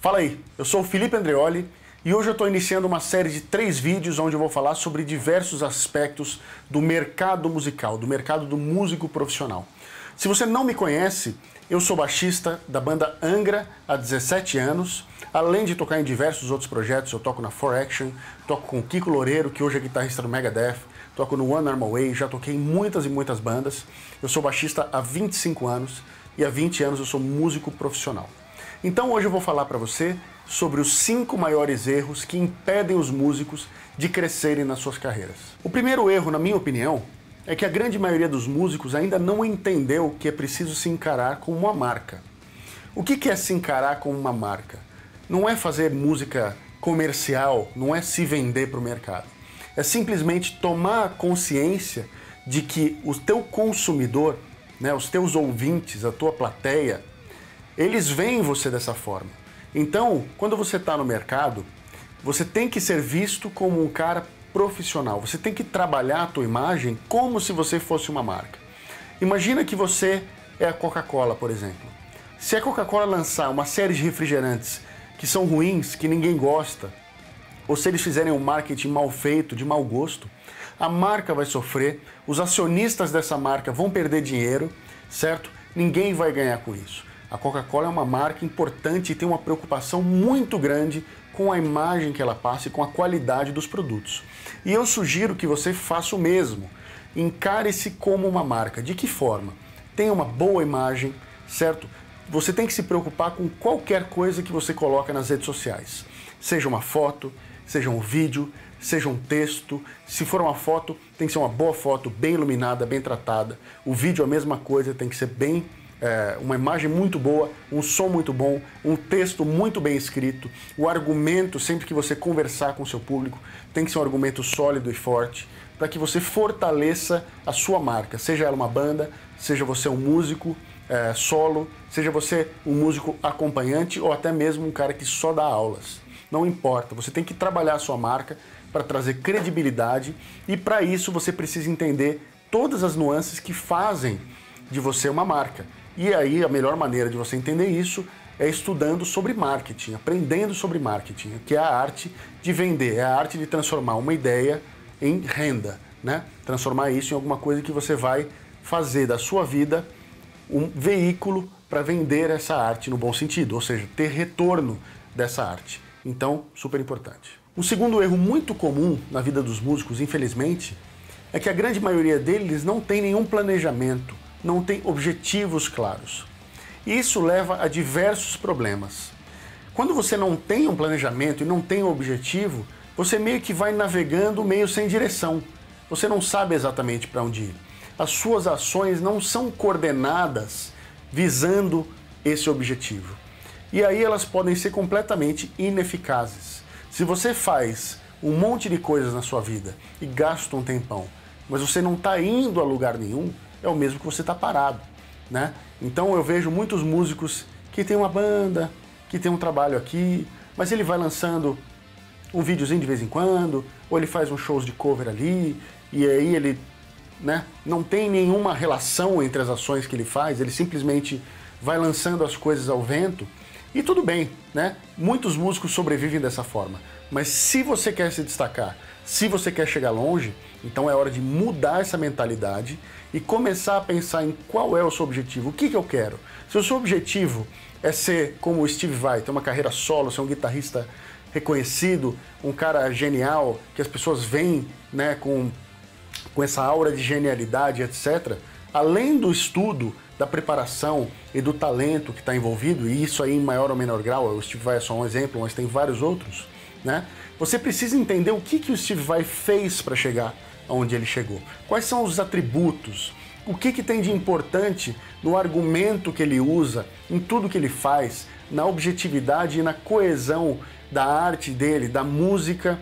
Fala aí, eu sou o Felipe Andreoli e hoje eu estou iniciando uma série de três vídeos onde eu vou falar sobre diversos aspectos do mercado musical, do mercado do músico profissional. Se você não me conhece, eu sou baixista da banda Angra há 17 anos. Além de tocar em diversos outros projetos, eu toco na For Action, toco com Kiko Loureiro, que hoje é guitarrista do Megadeth, toco no One Normal Way, já toquei em muitas e muitas bandas. Eu sou baixista há 25 anos e há 20 anos eu sou músico profissional. Então hoje eu vou falar para você sobre os cinco maiores erros que impedem os músicos de crescerem nas suas carreiras. O primeiro erro, na minha opinião, é que a grande maioria dos músicos ainda não entendeu que é preciso se encarar como uma marca. O que é se encarar como uma marca? Não é fazer música comercial, não é se vender para o mercado. É simplesmente tomar consciência de que o teu consumidor, né, os teus ouvintes, a tua plateia, eles veem você dessa forma. Então, quando você está no mercado, você tem que ser visto como um cara profissional. Você tem que trabalhar a tua imagem como se você fosse uma marca. Imagina que você é a Coca-Cola, por exemplo. Se a Coca-Cola lançar uma série de refrigerantes que são ruins, que ninguém gosta, ou se eles fizerem um marketing mal feito, de mau gosto, a marca vai sofrer, os acionistas dessa marca vão perder dinheiro, certo? Ninguém vai ganhar com isso. A Coca-Cola é uma marca importante e tem uma preocupação muito grande com a imagem que ela passa e com a qualidade dos produtos. E eu sugiro que você faça o mesmo. Encare-se como uma marca. De que forma? Tenha uma boa imagem, certo? Você tem que se preocupar com qualquer coisa que você coloca nas redes sociais. Seja uma foto, seja um vídeo, seja um texto. Se for uma foto, tem que ser uma boa foto, bem iluminada, bem tratada. O vídeo a mesma coisa, tem que ser bem é, uma imagem muito boa, um som muito bom, um texto muito bem escrito. O argumento, sempre que você conversar com o seu público, tem que ser um argumento sólido e forte para que você fortaleça a sua marca, seja ela uma banda, seja você um músico é, solo, seja você um músico acompanhante ou até mesmo um cara que só dá aulas. Não importa, você tem que trabalhar a sua marca para trazer credibilidade e para isso você precisa entender todas as nuances que fazem de você uma marca. E aí a melhor maneira de você entender isso é estudando sobre marketing, aprendendo sobre marketing, que é a arte de vender, é a arte de transformar uma ideia em renda, né? Transformar isso em alguma coisa que você vai fazer da sua vida um veículo para vender essa arte no bom sentido, ou seja, ter retorno dessa arte. Então, super importante. Um segundo erro muito comum na vida dos músicos, infelizmente, é que a grande maioria deles não tem nenhum planejamento não tem objetivos claros. Isso leva a diversos problemas. Quando você não tem um planejamento e não tem um objetivo, você meio que vai navegando meio sem direção. Você não sabe exatamente para onde ir. As suas ações não são coordenadas visando esse objetivo. E aí elas podem ser completamente ineficazes. Se você faz um monte de coisas na sua vida e gasta um tempão, mas você não está indo a lugar nenhum, é o mesmo que você está parado, né? Então eu vejo muitos músicos que tem uma banda, que tem um trabalho aqui, mas ele vai lançando um videozinho de vez em quando, ou ele faz uns shows de cover ali, e aí ele né, não tem nenhuma relação entre as ações que ele faz, ele simplesmente vai lançando as coisas ao vento, e tudo bem, né? Muitos músicos sobrevivem dessa forma. Mas se você quer se destacar, se você quer chegar longe, então é hora de mudar essa mentalidade e começar a pensar em qual é o seu objetivo, o que, que eu quero. Se o seu objetivo é ser como o Steve Vai, ter uma carreira solo, ser um guitarrista reconhecido, um cara genial, que as pessoas veem né, com, com essa aura de genialidade, etc., além do estudo, da preparação e do talento que está envolvido, e isso aí em maior ou menor grau, o Steve Vai é só um exemplo, mas tem vários outros, né? Você precisa entender o que, que o Steve Vai fez para chegar onde ele chegou. Quais são os atributos? O que, que tem de importante no argumento que ele usa, em tudo que ele faz, na objetividade e na coesão da arte dele, da música,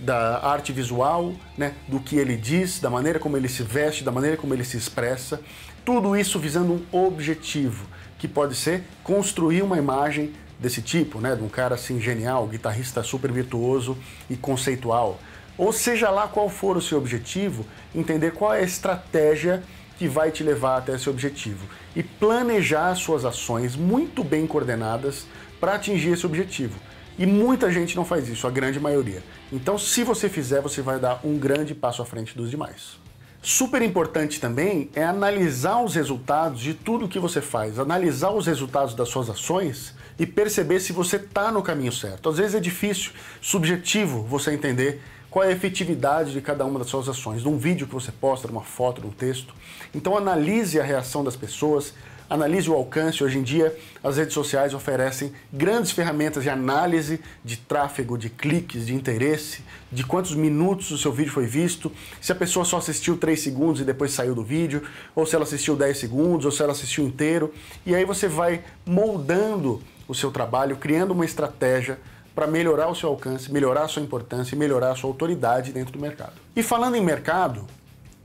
da arte visual, né, do que ele diz, da maneira como ele se veste, da maneira como ele se expressa, tudo isso visando um objetivo, que pode ser construir uma imagem desse tipo, né, de um cara assim genial, guitarrista super virtuoso e conceitual. Ou seja lá qual for o seu objetivo, entender qual é a estratégia que vai te levar até esse objetivo e planejar suas ações muito bem coordenadas para atingir esse objetivo. E muita gente não faz isso, a grande maioria. Então, se você fizer, você vai dar um grande passo à frente dos demais. Super importante também é analisar os resultados de tudo que você faz, analisar os resultados das suas ações e perceber se você está no caminho certo. Às vezes é difícil, subjetivo, você entender qual é a efetividade de cada uma das suas ações, de um vídeo que você posta, de uma foto, de um texto. Então analise a reação das pessoas, analise o alcance. Hoje em dia, as redes sociais oferecem grandes ferramentas de análise de tráfego, de cliques, de interesse, de quantos minutos o seu vídeo foi visto, se a pessoa só assistiu 3 segundos e depois saiu do vídeo, ou se ela assistiu 10 segundos, ou se ela assistiu inteiro. E aí você vai moldando o seu trabalho, criando uma estratégia para melhorar o seu alcance, melhorar a sua importância e melhorar a sua autoridade dentro do mercado. E falando em mercado,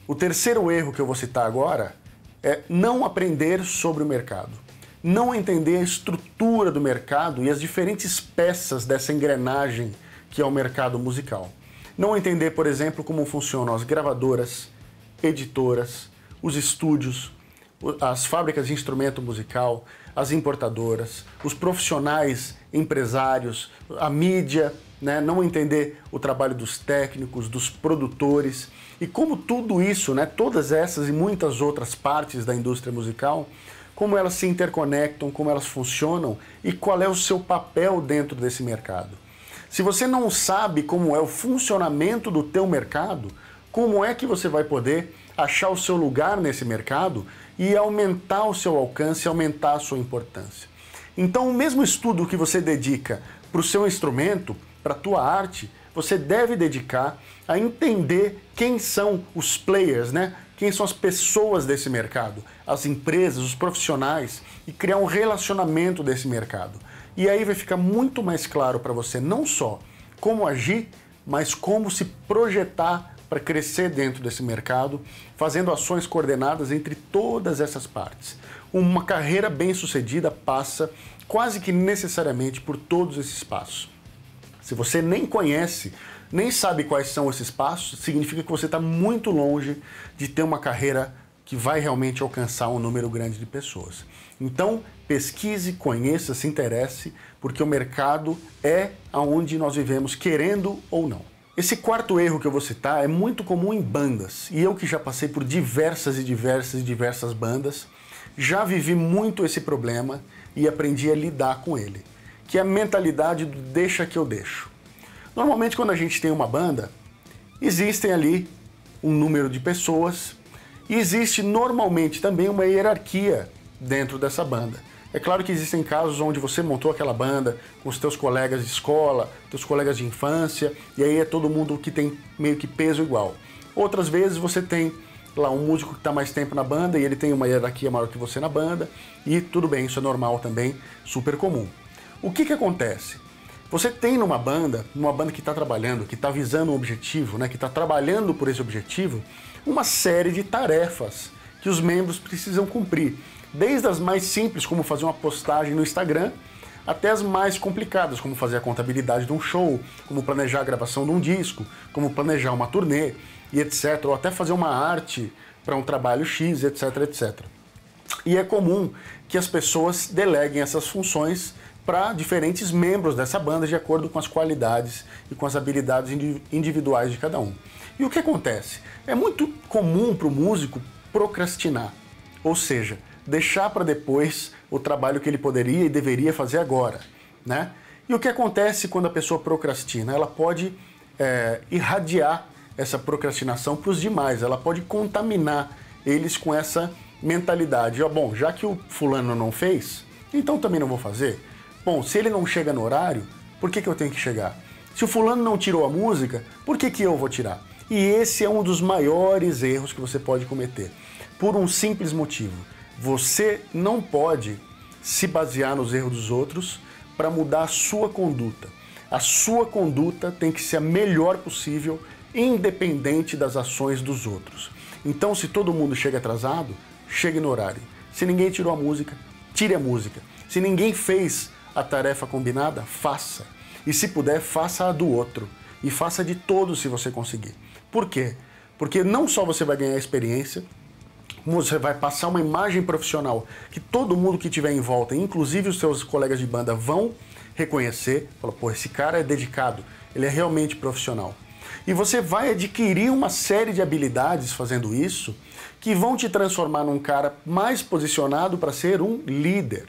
o terceiro erro que eu vou citar agora é não aprender sobre o mercado. Não entender a estrutura do mercado e as diferentes peças dessa engrenagem que é o mercado musical. Não entender, por exemplo, como funcionam as gravadoras, editoras, os estúdios, as fábricas de instrumento musical, as importadoras, os profissionais empresários, a mídia, né, não entender o trabalho dos técnicos, dos produtores e como tudo isso, né, todas essas e muitas outras partes da indústria musical, como elas se interconectam, como elas funcionam e qual é o seu papel dentro desse mercado. Se você não sabe como é o funcionamento do teu mercado, como é que você vai poder achar o seu lugar nesse mercado e aumentar o seu alcance, aumentar a sua importância. Então, o mesmo estudo que você dedica para o seu instrumento, para a tua arte, você deve dedicar a entender quem são os players, né? Quem são as pessoas desse mercado, as empresas, os profissionais e criar um relacionamento desse mercado. E aí vai ficar muito mais claro para você não só como agir, mas como se projetar para crescer dentro desse mercado, fazendo ações coordenadas entre todas essas partes. Uma carreira bem-sucedida passa quase que necessariamente por todos esses passos. Se você nem conhece, nem sabe quais são esses passos, significa que você está muito longe de ter uma carreira que vai realmente alcançar um número grande de pessoas. Então, pesquise, conheça, se interesse, porque o mercado é aonde nós vivemos, querendo ou não. Esse quarto erro que eu vou citar é muito comum em bandas, e eu que já passei por diversas e diversas e diversas bandas, já vivi muito esse problema e aprendi a lidar com ele, que é a mentalidade do deixa que eu deixo. Normalmente quando a gente tem uma banda, existem ali um número de pessoas e existe normalmente também uma hierarquia dentro dessa banda. É claro que existem casos onde você montou aquela banda com os teus colegas de escola, teus colegas de infância, e aí é todo mundo que tem meio que peso igual. Outras vezes você tem lá um músico que está mais tempo na banda e ele tem uma hierarquia maior que você na banda, e tudo bem, isso é normal também, super comum. O que, que acontece? Você tem numa banda, numa banda que está trabalhando, que está visando um objetivo, né, que está trabalhando por esse objetivo, uma série de tarefas que os membros precisam cumprir desde as mais simples, como fazer uma postagem no Instagram, até as mais complicadas, como fazer a contabilidade de um show, como planejar a gravação de um disco, como planejar uma turnê e etc. Ou até fazer uma arte para um trabalho X, etc, etc. E é comum que as pessoas deleguem essas funções para diferentes membros dessa banda de acordo com as qualidades e com as habilidades individuais de cada um. E o que acontece? É muito comum para o músico procrastinar, ou seja, deixar para depois o trabalho que ele poderia e deveria fazer agora, né? E o que acontece quando a pessoa procrastina? Ela pode é, irradiar essa procrastinação para os demais, ela pode contaminar eles com essa mentalidade. Ó, bom, já que o fulano não fez, então também não vou fazer. Bom, se ele não chega no horário, por que, que eu tenho que chegar? Se o fulano não tirou a música, por que, que eu vou tirar? E esse é um dos maiores erros que você pode cometer, por um simples motivo você não pode se basear nos erros dos outros para mudar a sua conduta. A sua conduta tem que ser a melhor possível, independente das ações dos outros. Então, se todo mundo chega atrasado, chegue no horário. Se ninguém tirou a música, tire a música. Se ninguém fez a tarefa combinada, faça. E se puder, faça a do outro. E faça de todos se você conseguir. Por quê? Porque não só você vai ganhar experiência, você vai passar uma imagem profissional que todo mundo que tiver em volta, inclusive os seus colegas de banda, vão reconhecer. Fala, pô, esse cara é dedicado, ele é realmente profissional. E você vai adquirir uma série de habilidades fazendo isso que vão te transformar num cara mais posicionado para ser um líder.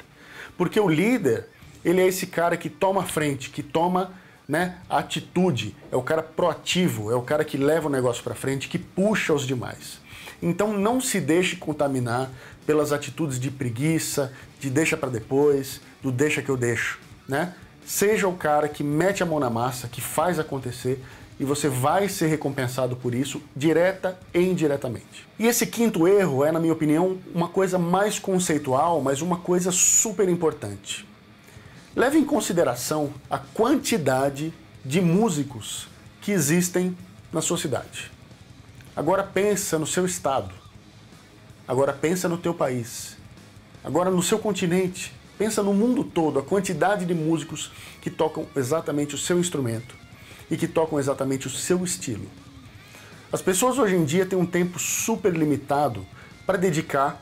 Porque o líder, ele é esse cara que toma frente, que toma né, atitude, é o cara proativo, é o cara que leva o negócio para frente, que puxa os demais. Então não se deixe contaminar pelas atitudes de preguiça, de deixa para depois, do deixa que eu deixo, né? Seja o cara que mete a mão na massa, que faz acontecer e você vai ser recompensado por isso, direta e indiretamente. E esse quinto erro é, na minha opinião, uma coisa mais conceitual, mas uma coisa super importante. Leve em consideração a quantidade de músicos que existem na sua cidade. Agora pensa no seu estado. Agora pensa no teu país. Agora no seu continente. Pensa no mundo todo, a quantidade de músicos que tocam exatamente o seu instrumento e que tocam exatamente o seu estilo. As pessoas hoje em dia têm um tempo super limitado para dedicar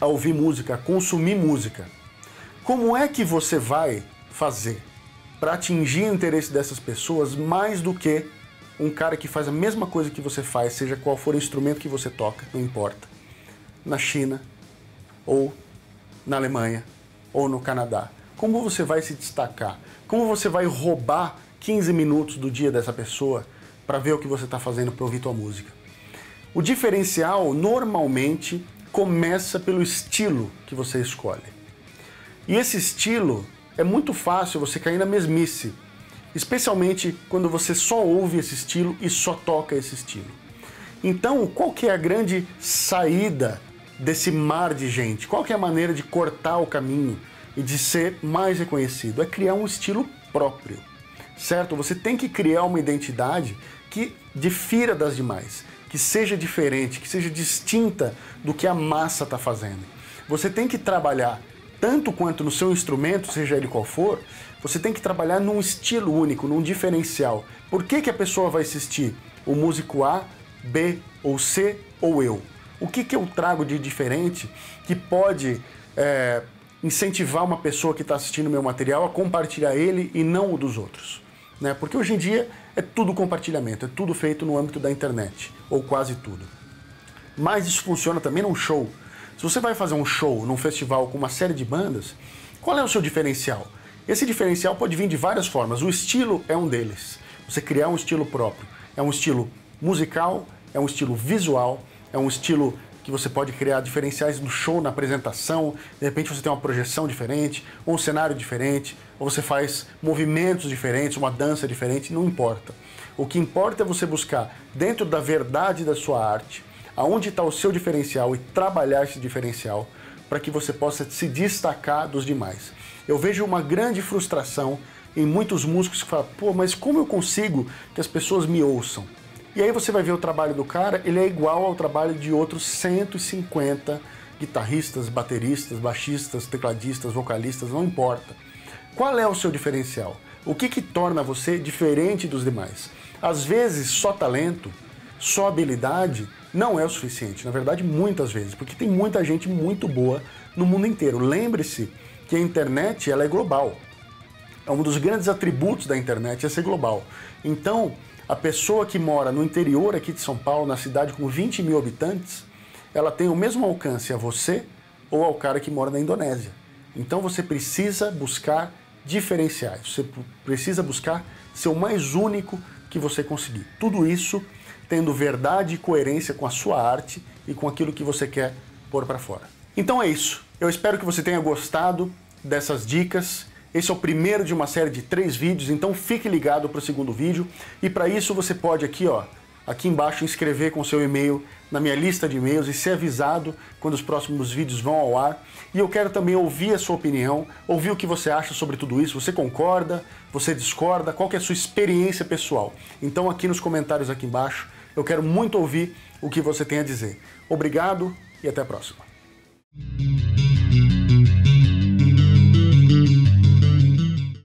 a ouvir música, a consumir música. Como é que você vai fazer para atingir o interesse dessas pessoas mais do que um cara que faz a mesma coisa que você faz, seja qual for o instrumento que você toca, não importa, na China, ou na Alemanha, ou no Canadá? Como você vai se destacar? Como você vai roubar 15 minutos do dia dessa pessoa para ver o que você está fazendo para ouvir tua música? O diferencial normalmente começa pelo estilo que você escolhe. E esse estilo é muito fácil você cair na mesmice especialmente quando você só ouve esse estilo e só toca esse estilo. Então, qual que é a grande saída desse mar de gente? Qual que é a maneira de cortar o caminho e de ser mais reconhecido? É criar um estilo próprio, certo? Você tem que criar uma identidade que difira das demais, que seja diferente, que seja distinta do que a massa está fazendo. Você tem que trabalhar tanto quanto no seu instrumento, seja ele qual for, você tem que trabalhar num estilo único, num diferencial. Por que, que a pessoa vai assistir o músico A, B ou C ou eu? O que, que eu trago de diferente que pode é, incentivar uma pessoa que está assistindo meu material a compartilhar ele e não o dos outros? Né? Porque hoje em dia é tudo compartilhamento, é tudo feito no âmbito da internet, ou quase tudo. Mas isso funciona também num show. Se você vai fazer um show num festival com uma série de bandas, qual é o seu diferencial? Esse diferencial pode vir de várias formas. O estilo é um deles. Você criar um estilo próprio. É um estilo musical, é um estilo visual, é um estilo que você pode criar diferenciais no show, na apresentação. De repente você tem uma projeção diferente, ou um cenário diferente, ou você faz movimentos diferentes, uma dança diferente, não importa. O que importa é você buscar, dentro da verdade da sua arte, aonde está o seu diferencial e trabalhar esse diferencial para que você possa se destacar dos demais. Eu vejo uma grande frustração em muitos músicos que falam, pô, mas como eu consigo que as pessoas me ouçam? E aí você vai ver o trabalho do cara, ele é igual ao trabalho de outros 150 guitarristas, bateristas, baixistas, tecladistas, vocalistas, não importa. Qual é o seu diferencial? O que, que torna você diferente dos demais? Às vezes, só talento, só habilidade não é o suficiente. Na verdade, muitas vezes, porque tem muita gente muito boa no mundo inteiro. Lembre-se que a internet ela é global. É um dos grandes atributos da internet é ser global. Então, a pessoa que mora no interior aqui de São Paulo, na cidade com 20 mil habitantes, ela tem o mesmo alcance a você ou ao cara que mora na Indonésia. Então você precisa buscar diferenciais, você precisa buscar ser o mais único que você conseguir. Tudo isso tendo verdade e coerência com a sua arte e com aquilo que você quer pôr para fora. Então é isso. Eu espero que você tenha gostado dessas dicas. Esse é o primeiro de uma série de três vídeos, então fique ligado para o segundo vídeo. E para isso você pode aqui, ó, aqui embaixo inscrever com seu e-mail na minha lista de e-mails e ser avisado quando os próximos vídeos vão ao ar. E eu quero também ouvir a sua opinião, ouvir o que você acha sobre tudo isso. Você concorda? Você discorda? Qual é a sua experiência pessoal? Então aqui nos comentários aqui embaixo eu quero muito ouvir o que você tem a dizer. Obrigado e até a próxima.